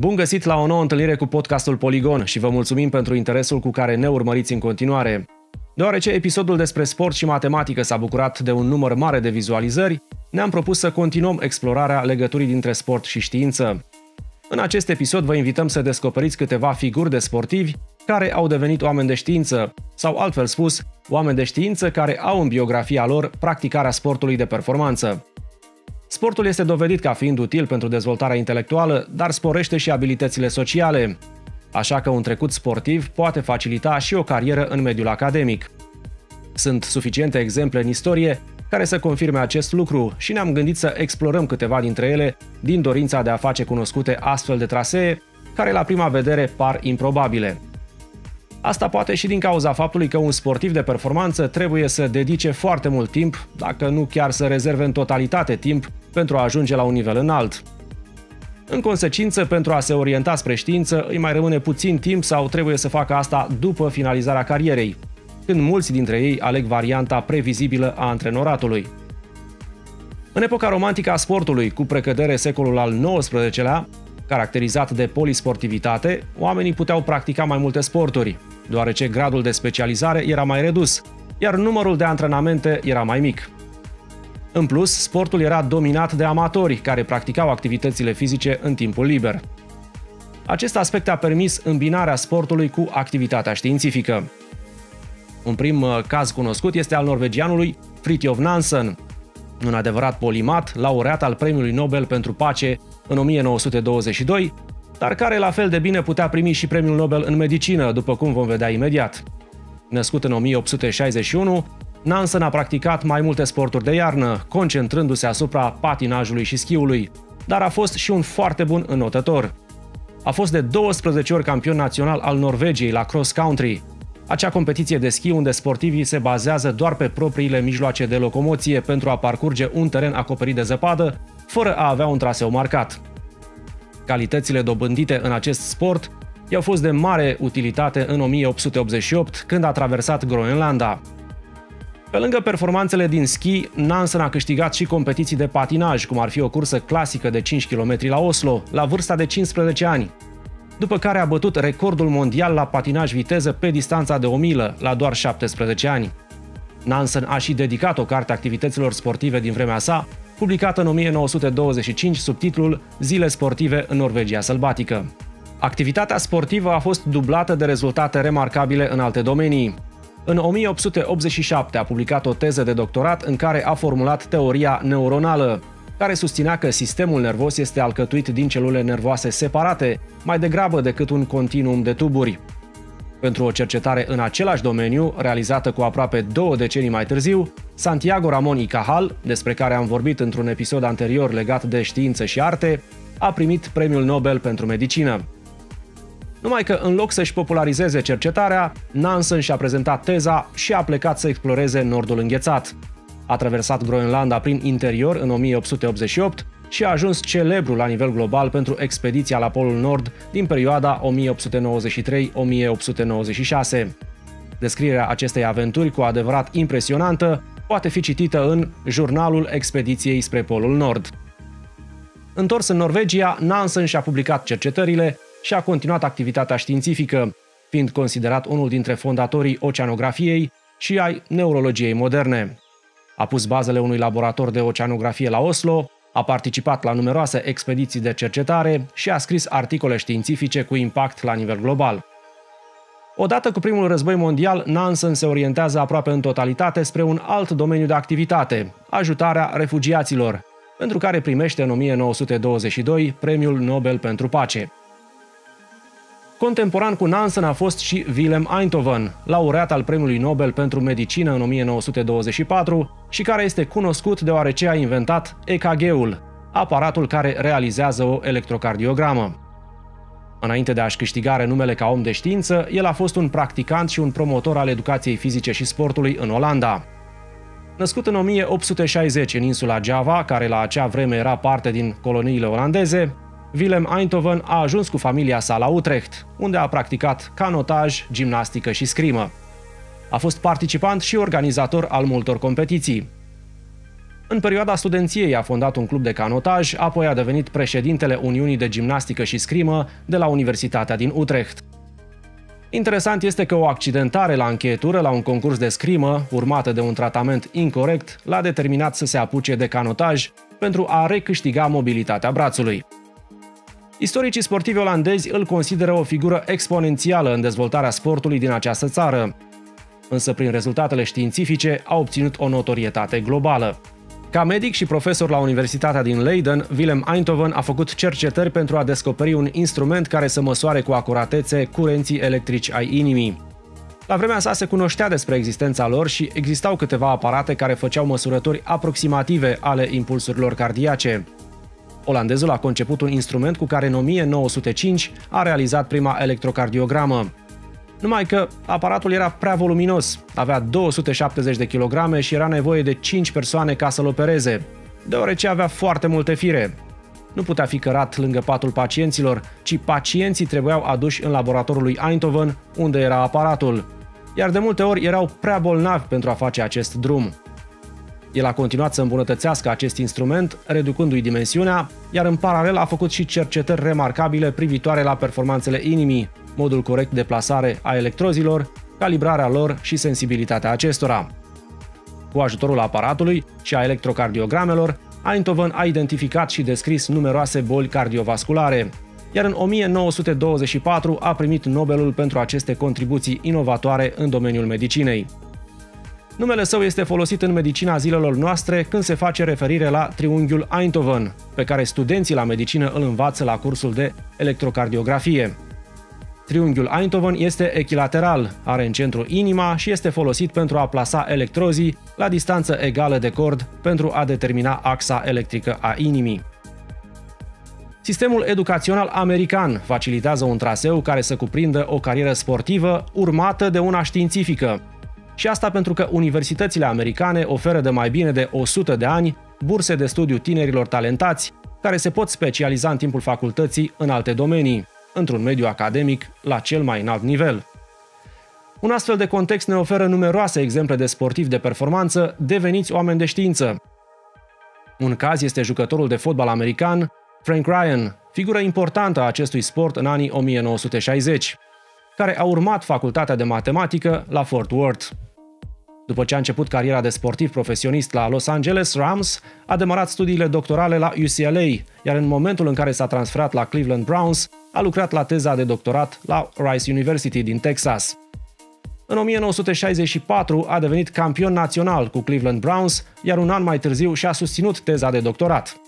Bun găsit la o nouă întâlnire cu podcastul Poligon și vă mulțumim pentru interesul cu care ne urmăriți în continuare. Deoarece episodul despre sport și matematică s-a bucurat de un număr mare de vizualizări, ne-am propus să continuăm explorarea legăturii dintre sport și știință. În acest episod vă invităm să descoperiți câteva figuri de sportivi care au devenit oameni de știință, sau altfel spus, oameni de știință care au în biografia lor practicarea sportului de performanță. Sportul este dovedit ca fiind util pentru dezvoltarea intelectuală, dar sporește și abilitățile sociale, așa că un trecut sportiv poate facilita și o carieră în mediul academic. Sunt suficiente exemple în istorie care să confirme acest lucru și ne-am gândit să explorăm câteva dintre ele din dorința de a face cunoscute astfel de trasee care la prima vedere par improbabile. Asta poate și din cauza faptului că un sportiv de performanță trebuie să dedice foarte mult timp, dacă nu chiar să rezerve în totalitate timp, pentru a ajunge la un nivel înalt. În consecință, pentru a se orienta spre știință, îi mai rămâne puțin timp sau trebuie să facă asta după finalizarea carierei, când mulți dintre ei aleg varianta previzibilă a antrenoratului. În epoca romantică a sportului, cu precădere secolul al XIX-lea, caracterizat de polisportivitate, oamenii puteau practica mai multe sporturi, deoarece gradul de specializare era mai redus, iar numărul de antrenamente era mai mic. În plus, sportul era dominat de amatori care practicau activitățile fizice în timpul liber. Acest aspect a permis îmbinarea sportului cu activitatea științifică. Un prim uh, caz cunoscut este al norvegianului Fridtjof Nansen, un adevărat polimat, laureat al Premiului Nobel pentru Pace în 1922, dar care la fel de bine putea primi și Premiul Nobel în medicină, după cum vom vedea imediat. Născut în 1861, Nansen a practicat mai multe sporturi de iarnă, concentrându-se asupra patinajului și schiului, dar a fost și un foarte bun înotător. A fost de 12 ori campion național al Norvegiei la cross country, acea competiție de schi unde sportivii se bazează doar pe propriile mijloace de locomoție pentru a parcurge un teren acoperit de zăpadă, fără a avea un traseu marcat. Calitățile dobândite în acest sport i-au fost de mare utilitate în 1888, când a traversat Groenlanda. Pe lângă performanțele din schi, Nansen a câștigat și competiții de patinaj, cum ar fi o cursă clasică de 5 km la Oslo, la vârsta de 15 ani, după care a bătut recordul mondial la patinaj viteză pe distanța de 1 milă, la doar 17 ani. Nansen a și dedicat o carte activităților sportive din vremea sa, publicată în 1925 sub titlul Zile sportive în Norvegia sălbatică. Activitatea sportivă a fost dublată de rezultate remarcabile în alte domenii. În 1887 a publicat o teză de doctorat în care a formulat teoria neuronală, care susținea că sistemul nervos este alcătuit din celule nervoase separate, mai degrabă decât un continuum de tuburi. Pentru o cercetare în același domeniu, realizată cu aproape două decenii mai târziu, Santiago Ramon y Cajal, despre care am vorbit într-un episod anterior legat de știință și arte, a primit premiul Nobel pentru medicină. Numai că în loc să-și popularizeze cercetarea, Nansen și-a prezentat teza și a plecat să exploreze nordul înghețat. A traversat Groenlanda prin interior în 1888 și a ajuns celebru la nivel global pentru expediția la Polul Nord din perioada 1893-1896. Descrierea acestei aventuri cu adevărat impresionantă poate fi citită în Jurnalul Expediției spre Polul Nord. Întors în Norvegia, Nansen și-a publicat cercetările și a continuat activitatea științifică, fiind considerat unul dintre fondatorii oceanografiei și ai neurologiei moderne. A pus bazele unui laborator de oceanografie la Oslo, a participat la numeroase expediții de cercetare și a scris articole științifice cu impact la nivel global. Odată cu primul război mondial, Nansen se orientează aproape în totalitate spre un alt domeniu de activitate, ajutarea refugiaților, pentru care primește în 1922 Premiul Nobel pentru Pace. Contemporan cu Nansen a fost și Willem Einthoven, laureat al Premiului Nobel pentru Medicină în 1924 și care este cunoscut deoarece a inventat EKG-ul, aparatul care realizează o electrocardiogramă. Înainte de a-și câștiga renumele ca om de știință, el a fost un practicant și un promotor al educației fizice și sportului în Olanda. Născut în 1860 în insula Java, care la acea vreme era parte din coloniile olandeze, Willem Einthoven a ajuns cu familia sa la Utrecht, unde a practicat canotaj, gimnastică și scrimă. A fost participant și organizator al multor competiții. În perioada studenției a fondat un club de canotaj, apoi a devenit președintele Uniunii de Gimnastică și Scrimă de la Universitatea din Utrecht. Interesant este că o accidentare la încheietură la un concurs de scrimă, urmată de un tratament incorrect, l-a determinat să se apuce de canotaj pentru a recâștiga mobilitatea brațului. Istoricii sportivi olandezi îl consideră o figură exponențială în dezvoltarea sportului din această țară, însă prin rezultatele științifice a obținut o notorietate globală. Ca medic și profesor la Universitatea din Leiden, Willem Einthoven a făcut cercetări pentru a descoperi un instrument care să măsoare cu acuratețe curenții electrici ai inimii. La vremea sa se cunoștea despre existența lor și existau câteva aparate care făceau măsurători aproximative ale impulsurilor cardiace. Olandezul a conceput un instrument cu care în 1905 a realizat prima electrocardiogramă. Numai că aparatul era prea voluminos, avea 270 de kilograme și era nevoie de 5 persoane ca să-l opereze, deoarece avea foarte multe fire. Nu putea fi cărat lângă patul pacienților, ci pacienții trebuiau aduși în laboratorul lui Eindhoven, unde era aparatul. Iar de multe ori erau prea bolnavi pentru a face acest drum. El a continuat să îmbunătățească acest instrument, reducându-i dimensiunea, iar în paralel a făcut și cercetări remarcabile privitoare la performanțele inimii, modul corect de plasare a electrozilor, calibrarea lor și sensibilitatea acestora. Cu ajutorul aparatului și a electrocardiogramelor, Eindhoven a identificat și descris numeroase boli cardiovasculare, iar în 1924 a primit Nobelul pentru aceste contribuții inovatoare în domeniul medicinei. Numele său este folosit în medicina zilelor noastre când se face referire la triunghiul Eindhoven, pe care studenții la medicină îl învață la cursul de electrocardiografie. Triunghiul Eindhoven este echilateral, are în centru inima și este folosit pentru a plasa electrozii la distanță egală de cord pentru a determina axa electrică a inimii. Sistemul educațional american facilitează un traseu care să cuprindă o carieră sportivă urmată de una științifică. Și asta pentru că universitățile americane oferă de mai bine de 100 de ani burse de studiu tinerilor talentați care se pot specializa în timpul facultății în alte domenii într-un mediu academic la cel mai înalt nivel. Un astfel de context ne oferă numeroase exemple de sportivi de performanță deveniți oameni de știință. Un caz este jucătorul de fotbal american Frank Ryan, figură importantă a acestui sport în anii 1960, care a urmat facultatea de matematică la Fort Worth. După ce a început cariera de sportiv profesionist la Los Angeles Rams, a demarat studiile doctorale la UCLA, iar în momentul în care s-a transferat la Cleveland Browns, a lucrat la teza de doctorat la Rice University din Texas. În 1964 a devenit campion național cu Cleveland Browns, iar un an mai târziu și-a susținut teza de doctorat.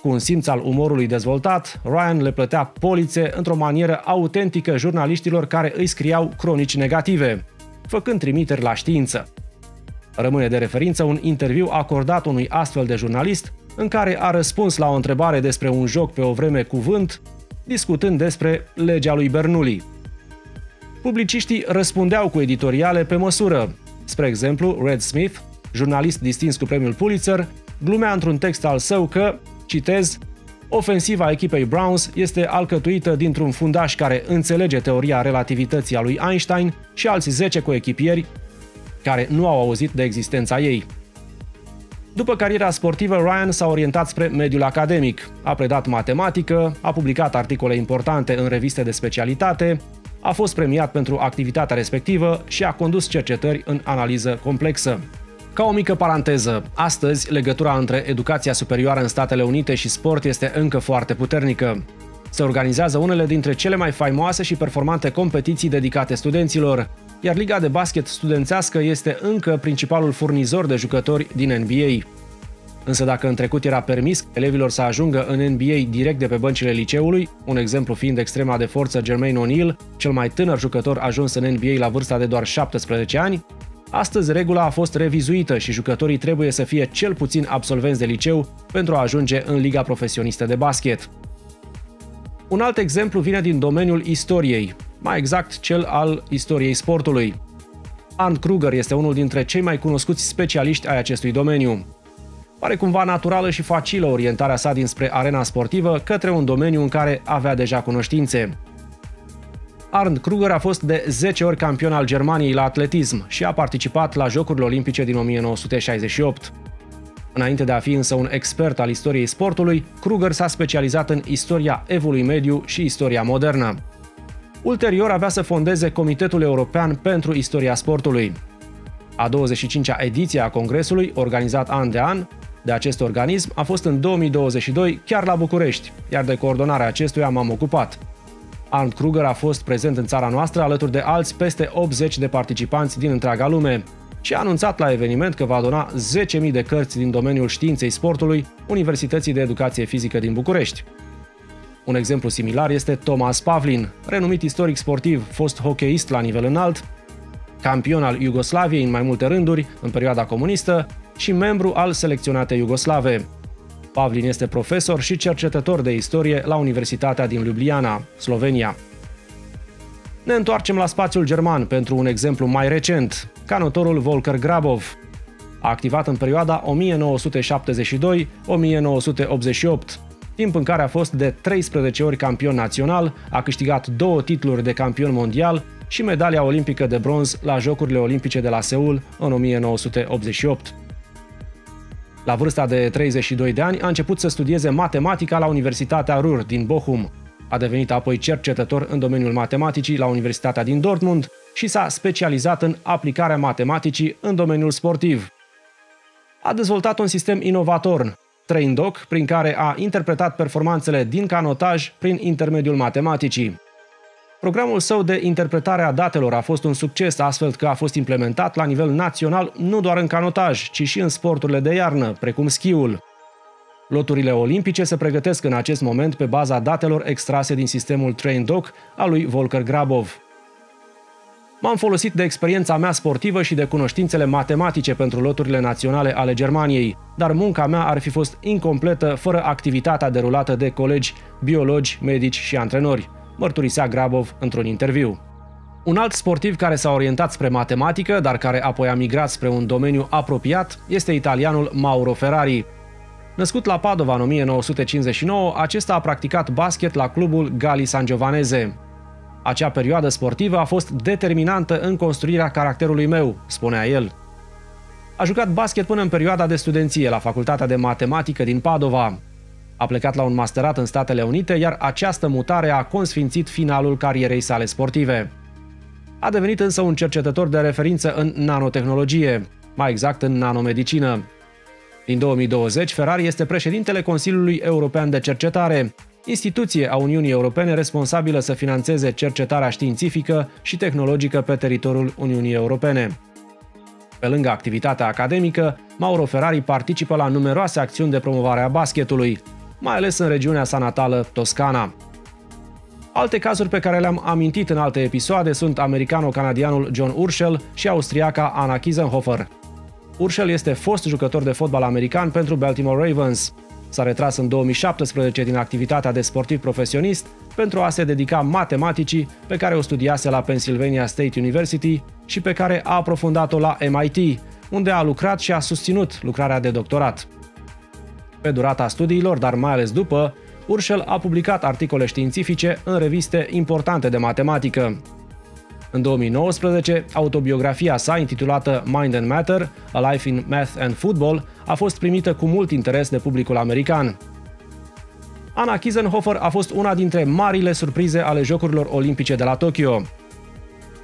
Cu un simț al umorului dezvoltat, Ryan le plătea polițe într-o manieră autentică jurnaliștilor care îi scriau cronici negative, făcând trimiteri la știință. Rămâne de referință un interviu acordat unui astfel de jurnalist în care a răspuns la o întrebare despre un joc pe o vreme cuvânt, discutând despre legea lui Bernoulli. Publiciștii răspundeau cu editoriale pe măsură. Spre exemplu, Red Smith, jurnalist distins cu premiul Pulitzer, glumea într-un text al său că, citez, Ofensiva echipei Browns este alcătuită dintr-un fundaș care înțelege teoria relativității a lui Einstein și alți 10 coechipieri care nu au auzit de existența ei. După cariera sportivă, Ryan s-a orientat spre mediul academic. A predat matematică, a publicat articole importante în reviste de specialitate, a fost premiat pentru activitatea respectivă și a condus cercetări în analiză complexă. Ca o mică paranteză, astăzi legătura între educația superioară în Statele Unite și sport este încă foarte puternică. Se organizează unele dintre cele mai faimoase și performante competiții dedicate studenților, iar Liga de Basket studențească este încă principalul furnizor de jucători din NBA. Însă dacă în trecut era permis elevilor să ajungă în NBA direct de pe băncile liceului, un exemplu fiind extrema de forță Jermaine O'Neal, cel mai tânăr jucător ajuns în NBA la vârsta de doar 17 ani, Astăzi regula a fost revizuită și jucătorii trebuie să fie cel puțin absolvenți de liceu pentru a ajunge în Liga Profesionistă de Basket. Un alt exemplu vine din domeniul istoriei, mai exact cel al istoriei sportului. Arndt Kruger este unul dintre cei mai cunoscuți specialiști ai acestui domeniu. Pare cumva naturală și facilă orientarea sa dinspre arena sportivă către un domeniu în care avea deja cunoștințe. Arndt Kruger a fost de 10 ori campion al Germaniei la atletism și a participat la Jocurile Olimpice din 1968. Înainte de a fi însă un expert al istoriei sportului, Kruger s-a specializat în istoria evului mediu și istoria modernă. Ulterior avea să fondeze Comitetul European pentru Istoria Sportului. A 25-a ediție a Congresului, organizat an de an, de acest organism a fost în 2022 chiar la București, iar de coordonarea acestuia m-am ocupat. Arndt Kruger a fost prezent în țara noastră alături de alți peste 80 de participanți din întreaga lume și a anunțat la eveniment că va dona 10.000 de cărți din domeniul științei sportului Universității de Educație Fizică din București. Un exemplu similar este Thomas Pavlin, renumit istoric sportiv, fost hocheist la nivel înalt, campion al Iugoslaviei în mai multe rânduri în perioada comunistă și membru al selecționatei Iugoslave. Pavlin este profesor și cercetător de istorie la Universitatea din Ljubljana, Slovenia. Ne întoarcem la spațiul german pentru un exemplu mai recent, canotorul Volker Grabov. A activat în perioada 1972-1988, timp în care a fost de 13 ori campion național, a câștigat două titluri de campion mondial și medalia olimpică de bronz la Jocurile Olimpice de la Seul în 1988. La vârsta de 32 de ani a început să studieze matematica la Universitatea Ruhr din Bochum. A devenit apoi cercetător în domeniul matematicii la Universitatea din Dortmund și s-a specializat în aplicarea matematicii în domeniul sportiv. A dezvoltat un sistem inovator, TrainDoc, prin care a interpretat performanțele din canotaj prin intermediul matematicii. Programul său de interpretare a datelor a fost un succes, astfel că a fost implementat la nivel național nu doar în canotaj, ci și în sporturile de iarnă, precum schiul. Loturile olimpice se pregătesc în acest moment pe baza datelor extrase din sistemul TrainDoc al lui Volker Grabov. M-am folosit de experiența mea sportivă și de cunoștințele matematice pentru loturile naționale ale Germaniei, dar munca mea ar fi fost incompletă fără activitatea derulată de colegi, biologi, medici și antrenori mărturisea Grabov într-un interviu. Un alt sportiv care s-a orientat spre matematică, dar care apoi a migrat spre un domeniu apropiat, este italianul Mauro Ferrari. Născut la Padova în 1959, acesta a practicat basket la clubul Gali San Giovanese. Acea perioadă sportivă a fost determinantă în construirea caracterului meu, spunea el. A jucat basket până în perioada de studenție la Facultatea de Matematică din Padova. A plecat la un masterat în Statele Unite, iar această mutare a consfințit finalul carierei sale sportive. A devenit însă un cercetător de referință în nanotehnologie, mai exact în nanomedicină. Din 2020, Ferrari este președintele Consiliului European de Cercetare, instituție a Uniunii Europene responsabilă să financeze cercetarea științifică și tehnologică pe teritoriul Uniunii Europene. Pe lângă activitatea academică, Mauro Ferrari participă la numeroase acțiuni de promovare a basketului, mai ales în regiunea sa natală, Toscana. Alte cazuri pe care le-am amintit în alte episoade sunt americano-canadianul John Urshel și austriaca Anna Kiesenhofer. Urshel este fost jucător de fotbal american pentru Baltimore Ravens. S-a retras în 2017 din activitatea de sportiv profesionist pentru a se dedica matematicii pe care o studiase la Pennsylvania State University și pe care a aprofundat-o la MIT, unde a lucrat și a susținut lucrarea de doctorat. Pe durata studiilor, dar mai ales după, Urshel a publicat articole științifice în reviste importante de matematică. În 2019, autobiografia sa intitulată Mind and Matter, A Life in Math and Football, a fost primită cu mult interes de publicul american. Anna Kiesenhofer a fost una dintre marile surprize ale Jocurilor Olimpice de la Tokyo.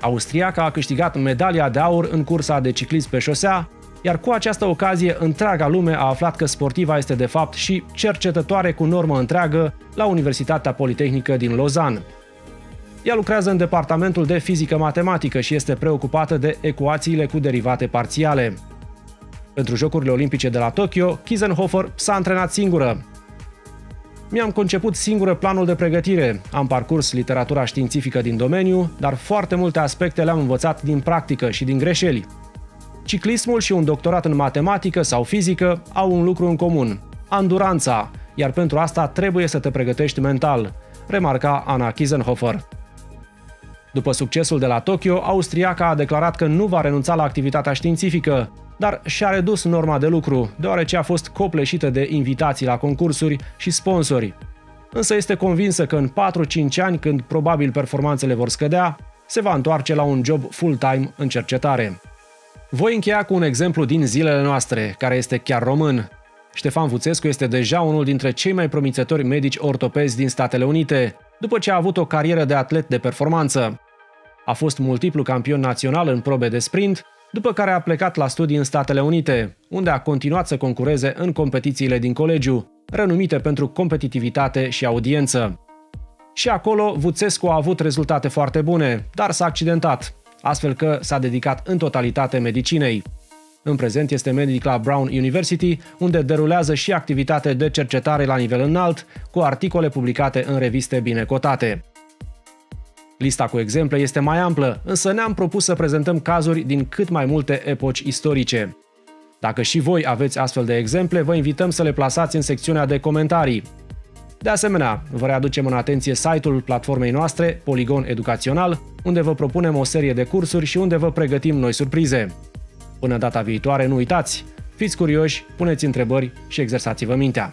Austriaca a câștigat medalia de aur în cursa de ciclism pe șosea, iar cu această ocazie întreaga lume a aflat că sportiva este de fapt și cercetătoare cu normă întreagă la Universitatea Politehnică din Lausanne. Ea lucrează în departamentul de fizică matematică și este preocupată de ecuațiile cu derivate parțiale. Pentru Jocurile Olimpice de la Tokyo, Kiesenhofer s-a antrenat singură. Mi-am conceput singură planul de pregătire, am parcurs literatura științifică din domeniu, dar foarte multe aspecte le-am învățat din practică și din greșeli, Ciclismul și un doctorat în matematică sau fizică au un lucru în comun, anduranța, iar pentru asta trebuie să te pregătești mental, remarca Anna Kiesenhofer. După succesul de la Tokyo, austriaca a declarat că nu va renunța la activitatea științifică, dar și-a redus norma de lucru, deoarece a fost copleșită de invitații la concursuri și sponsori. Însă este convinsă că în 4-5 ani, când probabil performanțele vor scădea, se va întoarce la un job full-time în cercetare. Voi încheia cu un exemplu din zilele noastre, care este chiar român. Ștefan Vuțescu este deja unul dintre cei mai promițători medici ortopezi din Statele Unite, după ce a avut o carieră de atlet de performanță. A fost multiplu campion național în probe de sprint, după care a plecat la studii în Statele Unite, unde a continuat să concureze în competițiile din colegiu, renumite pentru competitivitate și audiență. Și acolo, Vuțescu a avut rezultate foarte bune, dar s-a accidentat, astfel că s-a dedicat în totalitate medicinei. În prezent este medic la Brown University, unde derulează și activitate de cercetare la nivel înalt, cu articole publicate în reviste bine cotate. Lista cu exemple este mai amplă, însă ne-am propus să prezentăm cazuri din cât mai multe epoci istorice. Dacă și voi aveți astfel de exemple, vă invităm să le plasați în secțiunea de comentarii. De asemenea, vă readucem în atenție site-ul platformei noastre, Poligon Educațional, unde vă propunem o serie de cursuri și unde vă pregătim noi surprize. Până data viitoare, nu uitați, fiți curioși, puneți întrebări și exersați-vă mintea.